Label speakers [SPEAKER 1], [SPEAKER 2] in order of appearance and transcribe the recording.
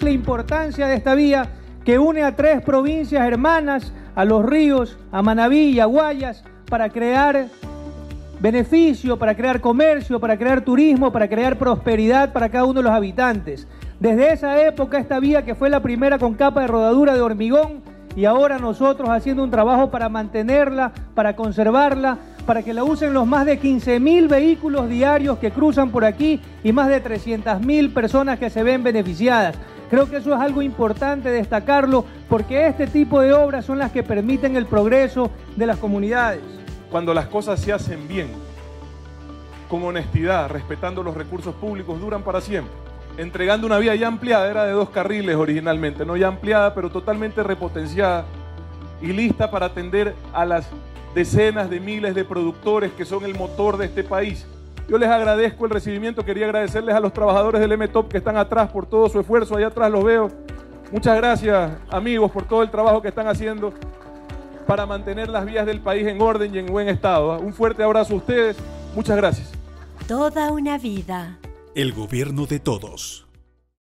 [SPEAKER 1] la importancia de esta vía que une a tres provincias hermanas, a Los Ríos, a Manabí y a Guayas, para crear beneficio, para crear comercio, para crear turismo, para crear prosperidad para cada uno de los habitantes. Desde esa época esta vía que fue la primera con capa de rodadura de hormigón y ahora nosotros haciendo un trabajo para mantenerla, para conservarla, para que la usen los más de 15 mil vehículos diarios que cruzan por aquí y más de 300 mil personas que se ven beneficiadas. Creo que eso es algo importante destacarlo porque este tipo de obras son las que permiten el progreso de las comunidades.
[SPEAKER 2] Cuando las cosas se hacen bien, con honestidad, respetando los recursos públicos, duran para siempre. Entregando una vía ya ampliada, era de dos carriles originalmente, no ya ampliada, pero totalmente repotenciada y lista para atender a las decenas de miles de productores que son el motor de este país. Yo les agradezco el recibimiento, quería agradecerles a los trabajadores del MTOP que están atrás por todo su esfuerzo, allá atrás los veo. Muchas gracias amigos por todo el trabajo que están haciendo para mantener las vías del país en orden y en buen estado. Un fuerte abrazo a ustedes, muchas gracias.
[SPEAKER 3] Toda una vida.
[SPEAKER 4] El gobierno de todos.